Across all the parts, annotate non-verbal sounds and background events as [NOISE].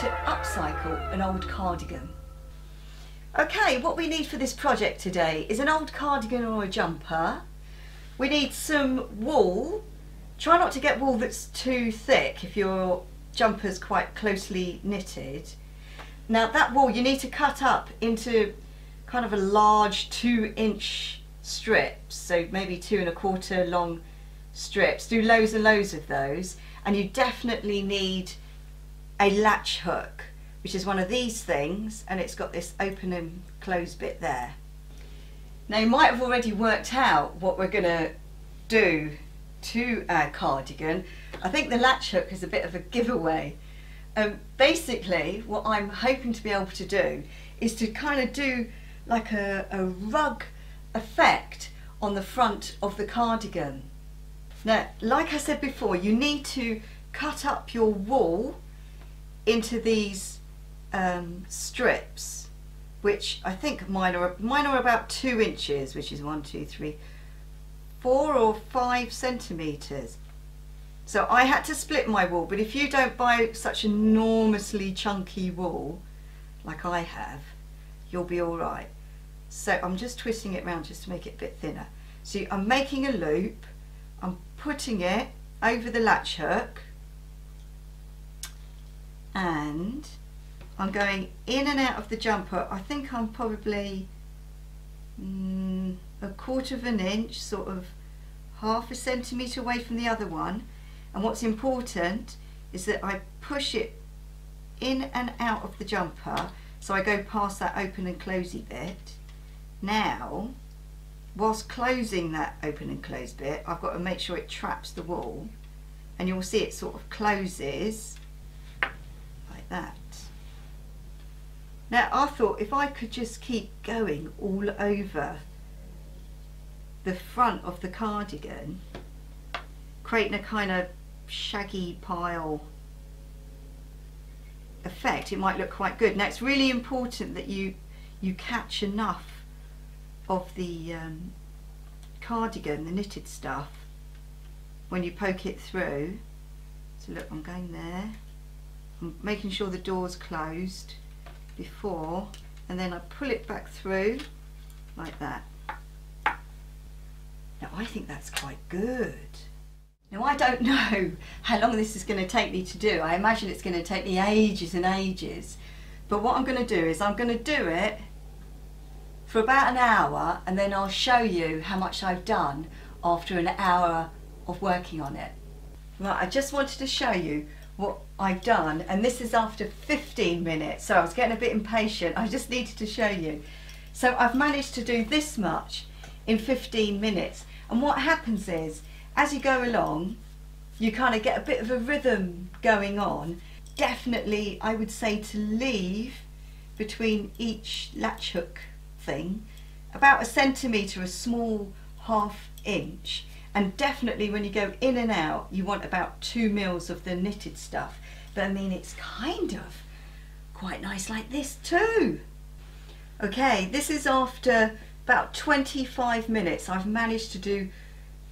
to upcycle an old cardigan. Okay, what we need for this project today is an old cardigan or a jumper. We need some wool. Try not to get wool that's too thick if your jumper's quite closely knitted. Now that wool you need to cut up into kind of a large two inch strips, so maybe two and a quarter long strips. Do loads and loads of those and you definitely need a latch hook which is one of these things and it's got this open and close bit there. Now you might have already worked out what we're going to do to our cardigan. I think the latch hook is a bit of a giveaway. Um, basically what I'm hoping to be able to do is to kind of do like a, a rug effect on the front of the cardigan. Now like I said before you need to cut up your wool into these um, strips, which I think mine are mine are about two inches, which is one, two, three, four or five centimeters. So I had to split my wool, but if you don't buy such enormously chunky wool, like I have, you'll be all right. So I'm just twisting it around just to make it a bit thinner. So I'm making a loop, I'm putting it over the latch hook, and I'm going in and out of the jumper. I think I'm probably mm, a quarter of an inch, sort of half a centimetre away from the other one. And what's important is that I push it in and out of the jumper so I go past that open and closey bit. Now, whilst closing that open and close bit, I've got to make sure it traps the wool and you'll see it sort of closes that. Now I thought if I could just keep going all over the front of the cardigan, creating a kind of shaggy pile effect, it might look quite good. Now it's really important that you you catch enough of the um, cardigan, the knitted stuff, when you poke it through. So look, I'm going there. Making sure the door's closed before and then I pull it back through like that. Now I think that's quite good. Now I don't [LAUGHS] know how long this is going to take me to do. I imagine it's going to take me ages and ages. But what I'm going to do is I'm going to do it for about an hour and then I'll show you how much I've done after an hour of working on it. Right, I just wanted to show you what I've done and this is after 15 minutes so I was getting a bit impatient. I just needed to show you. So I've managed to do this much in 15 minutes. And what happens is as you go along you kind of get a bit of a rhythm going on. Definitely I would say to leave between each latch hook thing about a centimetre a small half inch and definitely when you go in and out you want about two mils of the knitted stuff. But I mean it's kind of quite nice like this too. Okay this is after about 25 minutes. I've managed to do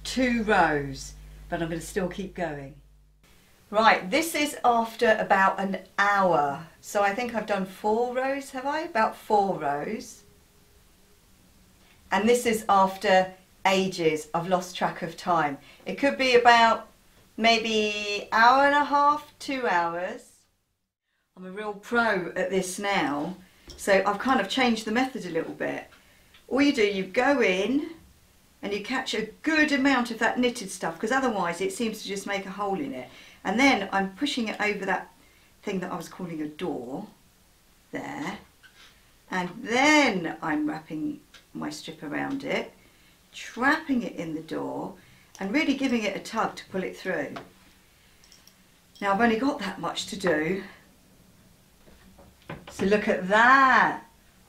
two rows but I'm going to still keep going. Right this is after about an hour. So I think I've done four rows have I? About four rows. And this is after ages. I've lost track of time. It could be about maybe hour and a half, two hours. I'm a real pro at this now. So I've kind of changed the method a little bit. All you do, you go in and you catch a good amount of that knitted stuff because otherwise it seems to just make a hole in it. And then I'm pushing it over that thing that I was calling a door there. And then I'm wrapping my strip around it trapping it in the door and really giving it a tug to pull it through. Now I've only got that much to do. So look at that.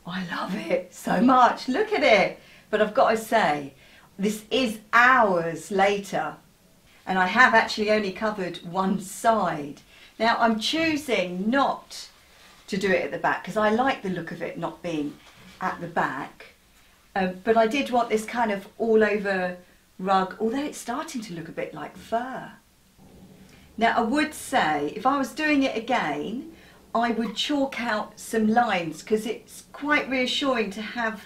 I love it so much. Look at it. But I've got to say, this is hours later. And I have actually only covered one side. Now I'm choosing not to do it at the back because I like the look of it not being at the back. Um, but I did want this kind of all over rug, although it's starting to look a bit like fur. Now I would say, if I was doing it again, I would chalk out some lines because it's quite reassuring to have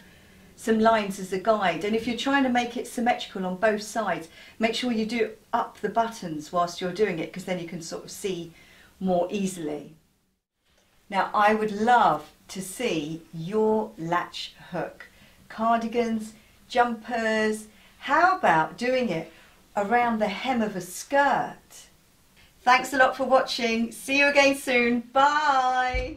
some lines as a guide and if you're trying to make it symmetrical on both sides make sure you do up the buttons whilst you're doing it because then you can sort of see more easily. Now I would love to see your latch hook. Cardigans, jumpers, how about doing it around the hem of a skirt? Thanks a lot for watching. See you again soon. Bye.